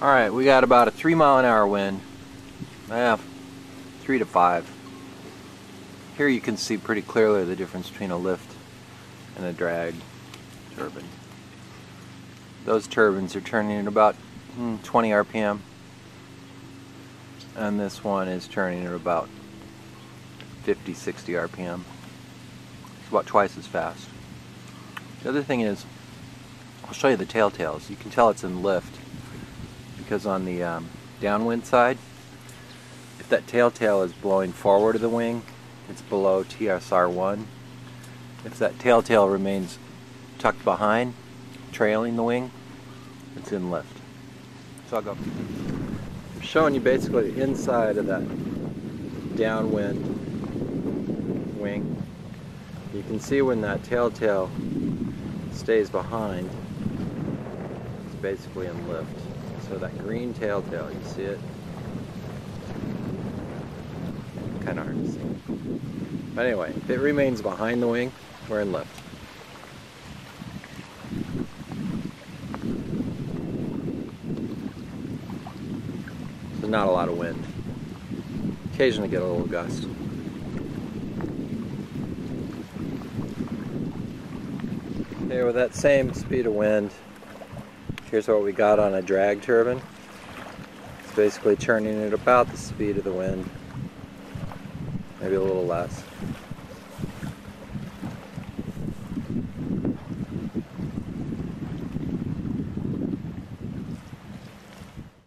Alright, we got about a three mile an hour wind. Yeah, three to five. Here you can see pretty clearly the difference between a lift and a drag turbine. Those turbines are turning at about hmm, 20 RPM and this one is turning at about 50 60 RPM. It's about twice as fast. The other thing is, I'll show you the telltales. You can tell it's in lift because on the um, downwind side, if that tail is blowing forward of the wing, it's below TSR1. If that tail remains tucked behind, trailing the wing, it's in lift. So I'll go. I'm showing you basically the inside of that downwind wing. You can see when that telltale stays behind, it's basically in lift. So that green telltale, you see it? Kind of hard to see. But anyway, if it remains behind the wing, we're in lift. There's not a lot of wind. Occasionally get a little gust. Here with that same speed of wind, Here's what we got on a drag turbine. It's basically turning at about the speed of the wind, maybe a little less.